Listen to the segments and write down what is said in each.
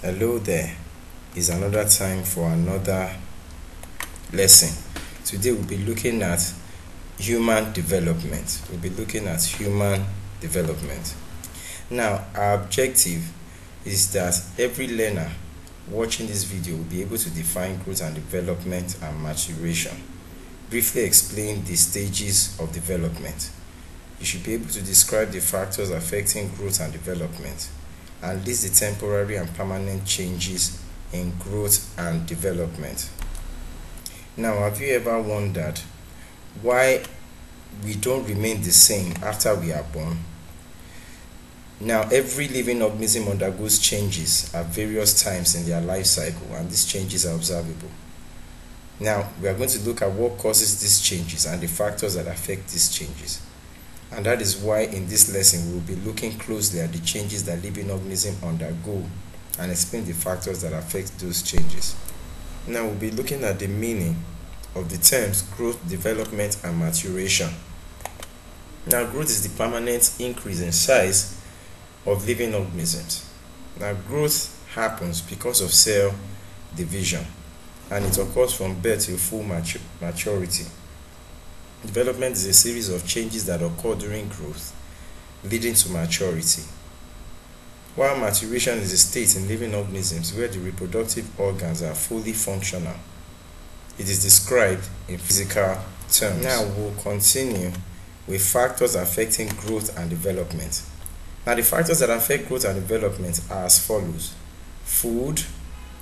hello there. Is another time for another lesson. Today we'll be looking at human development. We'll be looking at human development. Now our objective is that every learner watching this video will be able to define growth and development and maturation. Briefly explain the stages of development. You should be able to describe the factors affecting growth and development and list the temporary and permanent changes in growth and development. Now, have you ever wondered why we don't remain the same after we are born? Now, every living organism undergoes changes at various times in their life cycle, and these changes are observable. Now, we are going to look at what causes these changes and the factors that affect these changes. And that is why in this lesson we will be looking closely at the changes that living organisms undergo and explain the factors that affect those changes. Now we'll be looking at the meaning of the terms growth, development, and maturation. Now growth is the permanent increase in size of living organisms. Now growth happens because of cell division and it occurs from birth to full maturity. Development is a series of changes that occur during growth, leading to maturity. While maturation is a state in living organisms where the reproductive organs are fully functional, it is described in physical terms. Now we'll continue with factors affecting growth and development. Now the factors that affect growth and development are as follows. Food,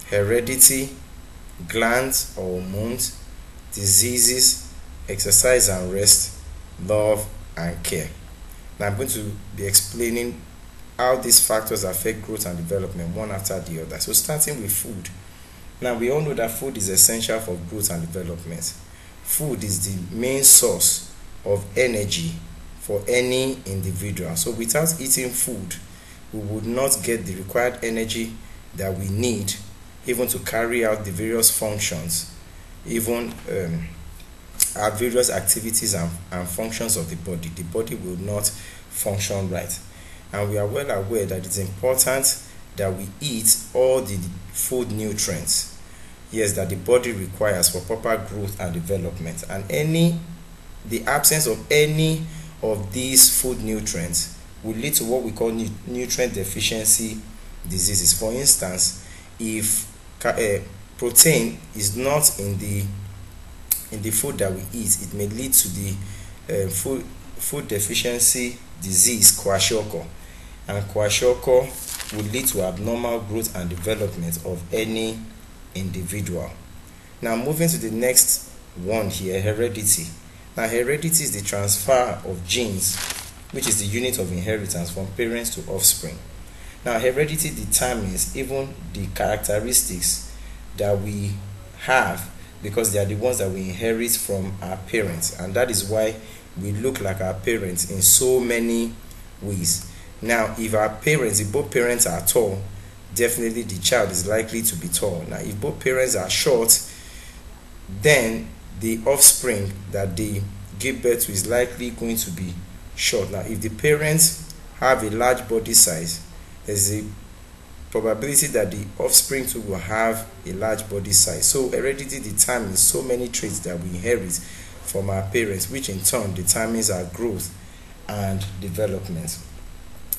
heredity, glands or hormones, diseases, exercise and rest, love and care. Now I'm going to be explaining how these factors affect growth and development one after the other. So starting with food. Now we all know that food is essential for growth and development. Food is the main source of energy for any individual. So without eating food, we would not get the required energy that we need even to carry out the various functions, even um, are various activities and, and functions of the body. The body will not function right. And we are well aware that it's important that we eat all the food nutrients, yes, that the body requires for proper growth and development. And any, the absence of any of these food nutrients will lead to what we call nu nutrient deficiency diseases. For instance, if uh, protein is not in the in the food that we eat, it may lead to the uh, food, food deficiency disease, kwashiorkor. And kwashiorkor will lead to abnormal growth and development of any individual. Now, moving to the next one here heredity. Now, heredity is the transfer of genes, which is the unit of inheritance from parents to offspring. Now, heredity determines even the characteristics that we have because they are the ones that we inherit from our parents. And that is why we look like our parents in so many ways. Now if our parents if both parents are tall definitely the child is likely to be tall. Now if both parents are short then the offspring that they give birth to is likely going to be short. Now if the parents have a large body size there's a probability that the offspring too will have a large body size. So heredity determines so many traits that we inherit from our parents, which in turn determines our growth and development.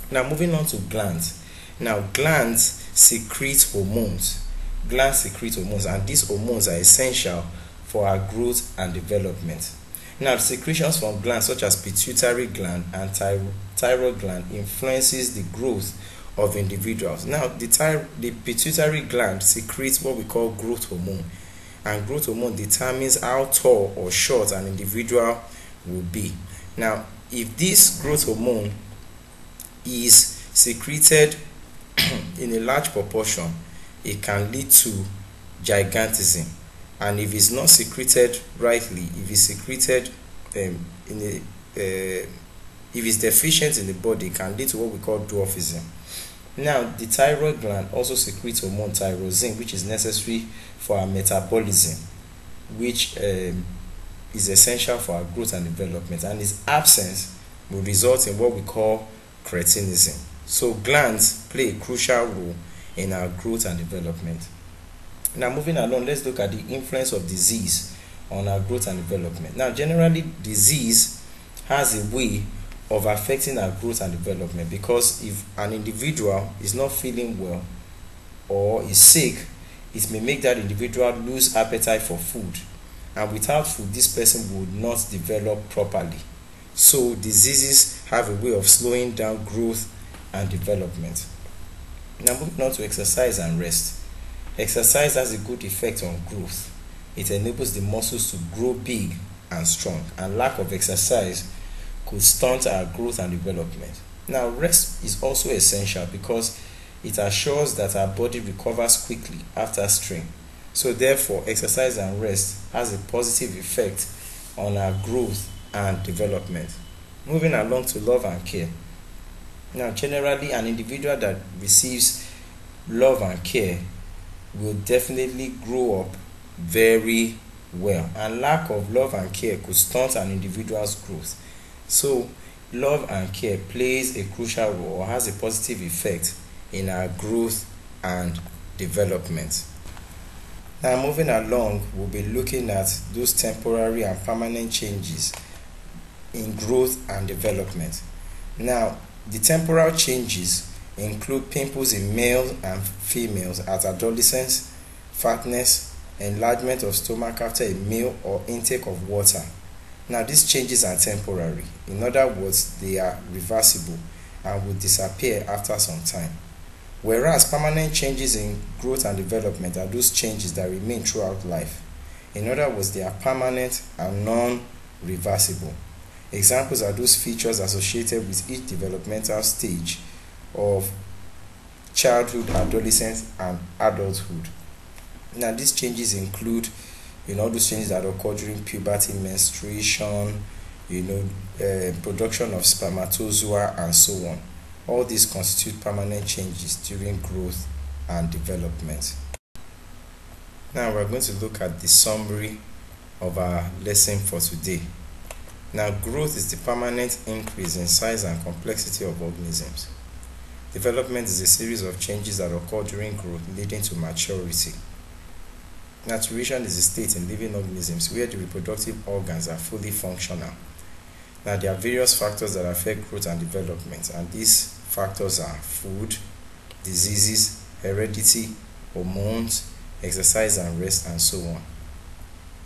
Now moving on to glands. Now glands secrete hormones. Glands secrete hormones and these hormones are essential for our growth and development. Now secretions from glands such as pituitary gland and thyroid gland influences the growth of individuals. Now, the, the pituitary gland secretes what we call growth hormone, and growth hormone determines how tall or short an individual will be. Now, if this growth hormone is secreted in a large proportion, it can lead to gigantism. And if it's not secreted rightly, if it's secreted um, in a, uh, if it's deficient in the body, it can lead to what we call dwarfism. Now, the thyroid gland also secretes hormone tyrosine, which is necessary for our metabolism, which um, is essential for our growth and development, and its absence will result in what we call cretinism. So, glands play a crucial role in our growth and development. Now, moving along, let's look at the influence of disease on our growth and development. Now, generally, disease has a way of affecting our growth and development because if an individual is not feeling well or is sick, it may make that individual lose appetite for food. And without food, this person would not develop properly. So, diseases have a way of slowing down growth and development. Now, moving on to exercise and rest. Exercise has a good effect on growth. It enables the muscles to grow big and strong, and lack of exercise could stunt our growth and development. Now, rest is also essential because it assures that our body recovers quickly after strain. So, therefore, exercise and rest has a positive effect on our growth and development. Moving along to love and care. Now, generally, an individual that receives love and care will definitely grow up very well, and lack of love and care could stunt an individual's growth. So, love and care plays a crucial role or has a positive effect in our growth and development. Now, moving along, we'll be looking at those temporary and permanent changes in growth and development. Now, the temporal changes include pimples in males and females at adolescence, fatness, enlargement of stomach after a meal or intake of water. Now, these changes are temporary. In other words, they are reversible and will disappear after some time. Whereas permanent changes in growth and development are those changes that remain throughout life. In other words, they are permanent and non reversible. Examples are those features associated with each developmental stage of childhood, adolescence, and adulthood. Now, these changes include, you know, those changes that occur during puberty, menstruation, you know, uh, production of spermatozoa, and so on. All these constitute permanent changes during growth and development. Now, we're going to look at the summary of our lesson for today. Now, growth is the permanent increase in size and complexity of organisms. Development is a series of changes that occur during growth leading to maturity. Maturation is a state in living organisms where the reproductive organs are fully functional. Now, there are various factors that affect growth and development, and these factors are food, diseases, heredity, hormones, exercise and rest, and so on.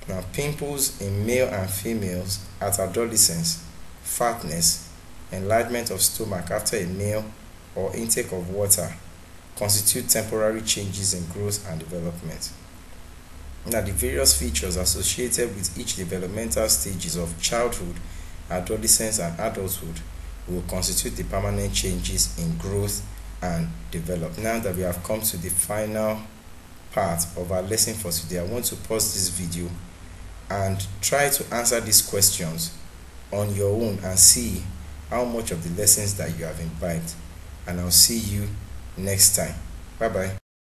Now, pimples in male and females at adolescence, fatness, enlargement of stomach after a meal or intake of water constitute temporary changes in growth and development. Now, the various features associated with each developmental stages of childhood, adolescence, and adulthood will constitute the permanent changes in growth and development. Now that we have come to the final part of our lesson for today, I want to pause this video and try to answer these questions on your own and see how much of the lessons that you have imbibed and I'll see you next time. Bye bye.